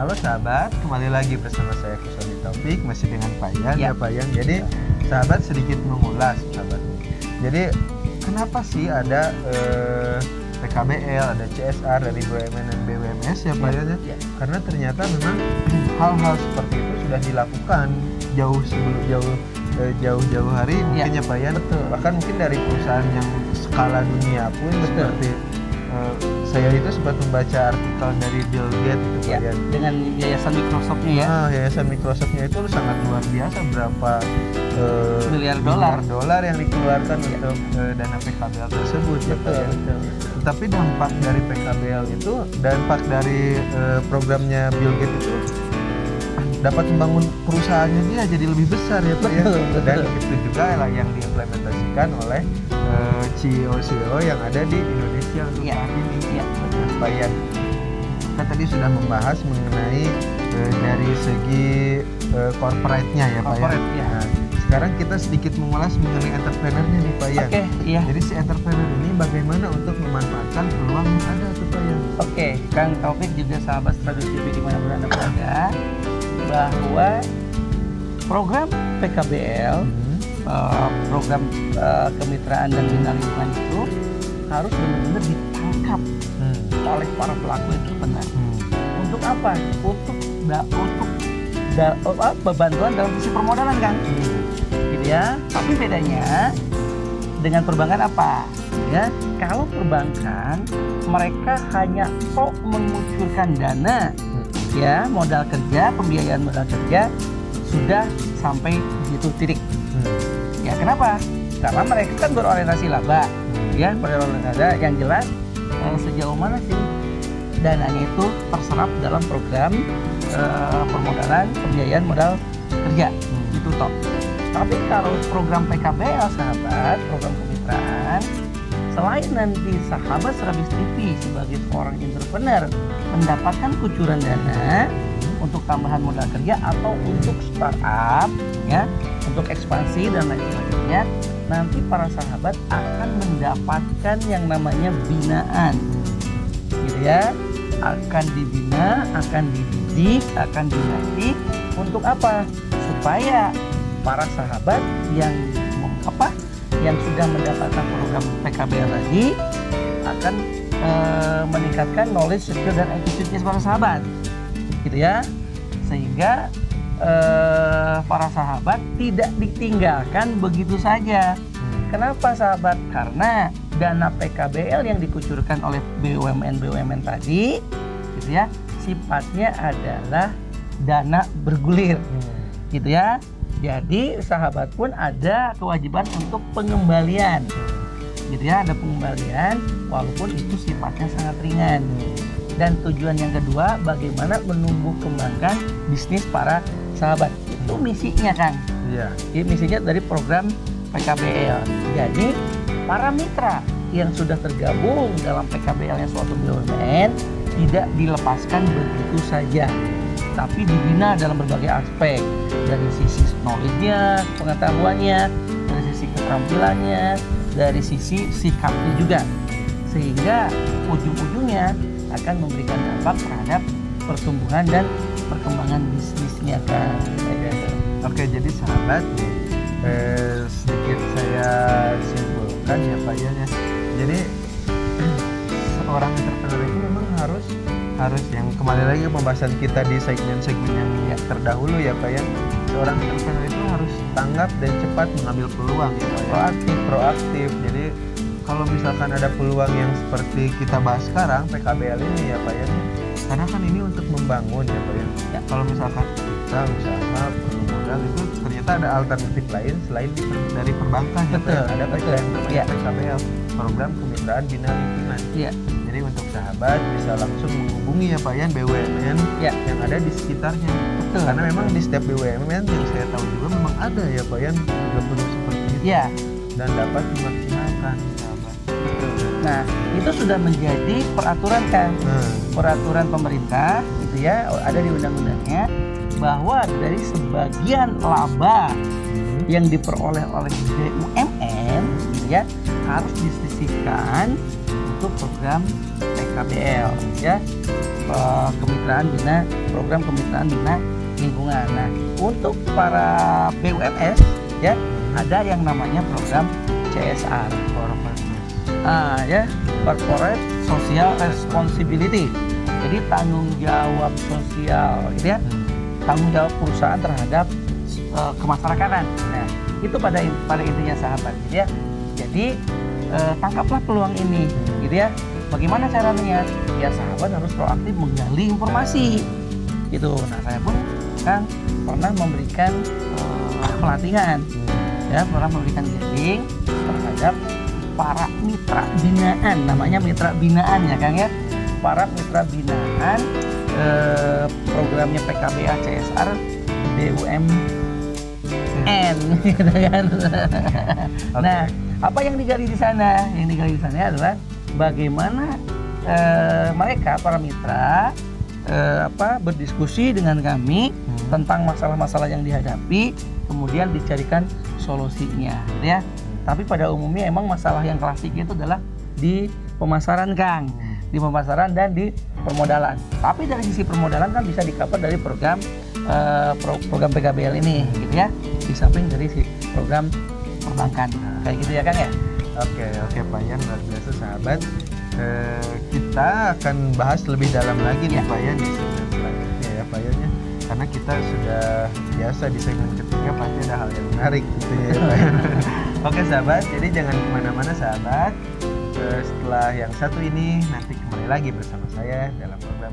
Halo sahabat, kembali lagi bersama saya Kusoni Taufik masih dengan Pak Yan ya, Ya. Pak Yan. Jadi sahabat sedikit mengulas sahabat. Jadi kenapa sih ada eh, PKBL, ada CSR dari BUMN dan BUMS ya Pak Yan ya? Ya. Karena ternyata memang hal-hal seperti itu sudah dilakukan jauh sebelum jauh eh, jauh-jauh hari mungkin ya Pak Yan. betul. Bahkan mungkin dari perusahaan yang skala dunia pun Betul. seperti eh, saya itu sempat membaca artikel dari Bill Gates itu Ya, dengan yayasan Microsoftnya ya. Nah, yayasan Microsoftnya itu sangat luar biasa berapa eh, Miliar dolar. dolar yang dikeluarkan Ya. untuk eh, dana PKBL tersebut ya, Betul, ya. betul. Tetapi dampak dari PKBL itu dampak dari eh, programnya Bill Gates itu ah, dapat membangun perusahaannya dia jadi lebih besar ya Pak ya. Dan itu juga lah yang diimplementasikan oleh eh, CEO-CEO yang ada di Indonesia untuk Iya. saat ini. Nah, Pak Yan, kita tadi sudah membahas mengenai eh, dari segi eh, corporate-nya ya Pak Corporate, ya. ya. Nah, sekarang kita sedikit mengulas mengenai entrepreneur-nya nih Pak Yan. Oke, iya. Jadi si entrepreneur ini bagaimana untuk memanfaatkan peluang yang ada tuh Pak Yan? Oke, Kang Taufik juga sahabat Stratus TV di mana pun anda berada, bahwa program PKBL, Hmm. eh, program eh, kemitraan dan bina lingkungan itu harus benar-benar ditangkap Hmm. oleh para pelaku entrepreneur. Hmm. Untuk apa? Untuk da, untuk da, apa, bantuan dalam sisi permodalan kan, gitu ya. Tapi bedanya dengan perbankan apa? Ya, kalau perbankan mereka hanya sok mengucurkan dana, Hmm. ya modal kerja, pembiayaan modal kerja sudah sampai di situ titik. Hmm. Ya kenapa? Karena mereka kan berorientasi laba, ya berorientasi yang jelas eh, sejauh mana sih dananya itu terserap dalam program eh, permodalan pembiayaan modal kerja Hmm. itu toh. Tapi kalau program PKBL sahabat, program kemitraan, selain nanti sahabat Serabis TV sebagai seorang entrepreneur mendapatkan kucuran dana untuk tambahan modal kerja atau untuk startup ya untuk ekspansi dan lain sebagainya nanti para sahabat akan mendapatkan yang namanya binaan. Gitu ya. Akan dibina akan dididik akan dilatih untuk apa? Supaya para sahabat yang apa yang sudah mendapatkan program PKBL tadi akan eh, meningkatkan knowledge, skill dan attitude-nya para sahabat. Gitu ya. Sehingga eh, para sahabat tidak ditinggalkan begitu saja. Hmm. kenapa sahabat? Karena dana PKBL yang dikucurkan oleh BUMN BUMN tadi gitu ya sifatnya adalah dana bergulir. Hmm. gitu ya jadi sahabat pun ada kewajiban untuk pengembalian. Gitu ya ada pengembalian walaupun itu sifatnya sangat ringan. Dan tujuan yang kedua bagaimana menumbuh kembangkan bisnis para sahabat. Itu misinya kan Iya. ini misinya dari program PKBL jadi para mitra yang sudah tergabung dalam PKBL yang suatu BUMN tidak dilepaskan begitu saja tapi dibina dalam berbagai aspek. Dari sisi knowledge-nya, pengetahuannya, dari sisi keterampilannya, dari sisi sikapnya juga. Sehingga ujung-ujungnya akan memberikan dampak terhadap pertumbuhan dan perkembangan bisnisnya kan Oke, jadi sahabat eh, sedikit saya simpulkan ya Pak ya. Jadi seorang entrepreneur itu memang harus harus yang kembali lagi pembahasan kita di segmen-segmen yang ya, terdahulu ya Pak Yan. Seorang entrepreneur itu harus tanggap dan cepat mengambil peluang ya Pak Yan. Proaktif, proaktif. Jadi kalau misalkan ada peluang yang seperti kita bahas sekarang PKBL ini ya Pak Yan. Karena kan ini untuk membangun ya Pak Yan. Ya. Kalau misalkan kita usaha perlu modal itu ternyata ada alternatif lain selain dari perbankan ya Pak Yan. Ada namanya Ya. PKBL, program kemitraan bina lingkungan. Iya. Jadi untuk sahabat bisa langsung menghubungi ya Pak Yan BUMN Ya. yang ada di sekitarnya. betul. Karena memang di setiap BUMN yang saya tahu juga memang ada ya Pak Yan produk seperti itu. Ya. Dan dapat dimaksimalkan sahabat. betul. Nah itu sudah menjadi peraturan kan? Nah, peraturan pemerintah gitu ya ada di undang-undangnya bahwa dari sebagian laba hmm, yang diperoleh oleh BUMN gitu ya harus disisihkan yaitu program PKBL ya. Eh, kemitraan bina program kemitraan bina lingkungan. Nah untuk para BUMS ya ada yang namanya program CSR ah ya corporate social responsibility. Jadi tanggung jawab sosial gitu ya. Tanggung jawab perusahaan terhadap uh, kemasyarakatan. Nah itu pada pada intinya sahabat gitu ya. Jadi uh, tangkaplah peluang ini gitu ya. Bagaimana caranya ya sahabat harus proaktif menggali informasi gitu. Nah saya pun kan pernah memberikan uh, pelatihan ya. Pernah memberikan guiding terhadap para mitra binaan namanya mitra binaan ya Kang ya. Para mitra binaan eh, programnya PKBA CSR BUMN gitu kan. Nah apa yang digali di sana yang digali di sana adalah bagaimana eh, mereka para mitra eh, apa berdiskusi dengan kami hmm. tentang masalah-masalah yang dihadapi kemudian dicarikan solusinya gitu ya tapi pada umumnya emang masalah yang klasik itu adalah di pemasaran Kang, hmm. di pemasaran dan di permodalan. Tapi dari sisi permodalan kan bisa di-cover dari program uh, pro program PKBL ini gitu ya. Di samping dari si program perbankan. Kayak gitu ya Kang ya. Oke, oke Pak Yan luar biasa sahabat. Eh, kita akan bahas lebih dalam lagi ya. nih Pak Yan di segmen selanjutnya ya Pak Yan ya. Karena kita sudah biasa di segmen ketiga pasti ada hal yang menarik gitu ya Pak Yan. Oke sahabat, jadi jangan ke mana-mana sahabat. Setelah yang satu ini nanti kembali lagi bersama saya dalam program